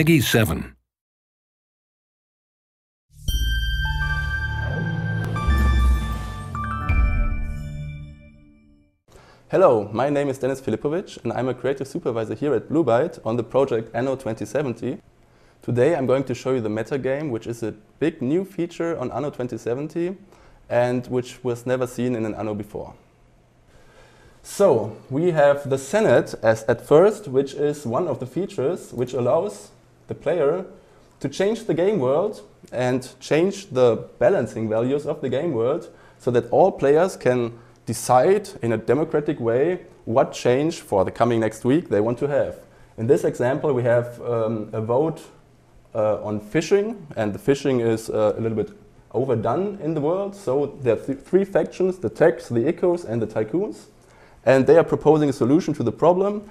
PEGI 7. Hello, my name is Dennis Filipovic and I'm a creative supervisor here at Blue Byte on the project Anno 2070. Today I'm going to show you the meta game, which is a big new feature on Anno 2070 and which was never seen in an Anno before. So, we have the Senate as at first, which is one of the features which allows the player to change the game world and change the balancing values of the game world so that all players can decide in a democratic way what change for the coming next week they want to have. In this example, we have um, a vote uh, on fishing, and the fishing is uh, a little bit overdone in the world. So there are th three factions, the techs, the ecos, and the tycoons. And they are proposing a solution to the problem.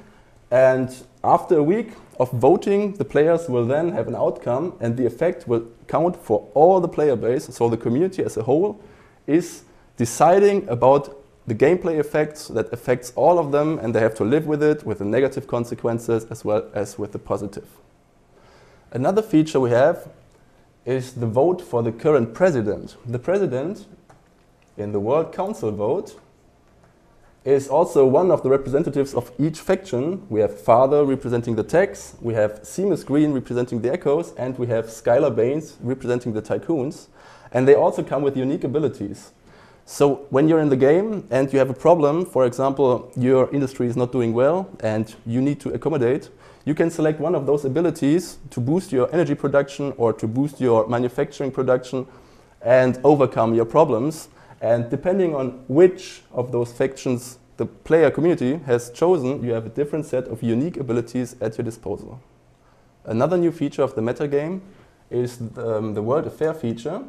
And after a week of voting, the players will then have an outcome, and the effect will count for all the player base. So the community as a whole is deciding about the gameplay effects that affects all of them and they have to live with it with the negative consequences as well as with the positive. Another feature we have is the vote for the current president. The president in the World Council vote is also one of the representatives of each faction. We have Father representing the techs, we have Seamus Green representing the Ecos, and we have Skylar Baines representing the Tycoons. And they also come with unique abilities. So when you're in the game and you have a problem, for example, your industry is not doing well and you need to accommodate, you can select one of those abilities to boost your energy production or to boost your manufacturing production and overcome your problems. And depending on which of those factions the player community has chosen, you have a different set of unique abilities at your disposal. Another new feature of the metagame is um, the World Affair feature,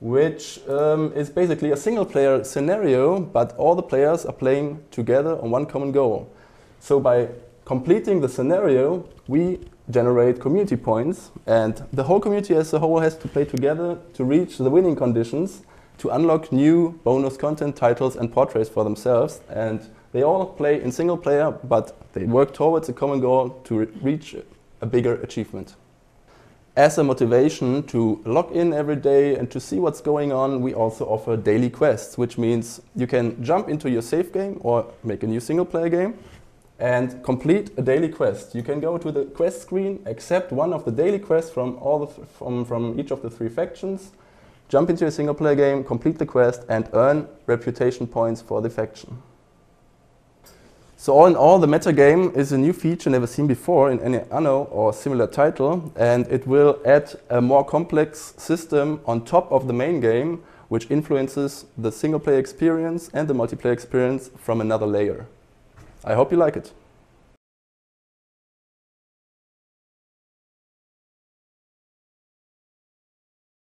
which um, is basically a single player scenario, but all the players are playing together on one common goal. So by completing the scenario, we generate community points, and the whole community as a whole has to play together to reach the winning conditions to unlock new bonus content, titles, and portraits for themselves. And they all play in single player, but they work towards a common goal to re reach a bigger achievement as a motivation to log in every day and to see what's going on, we also offer daily quests, which means you can jump into your save game or make a new single player game and complete a daily quest. You can go to the quest screen, accept one of the daily quests from, all from, from each of the three factions, jump into a single player game, complete the quest and earn reputation points for the faction. So all in all, the metagame is a new feature never seen before in any Anno or similar title, and it will add a more complex system on top of the main game, which influences the single-player experience and the multiplayer experience from another layer. I hope you like it.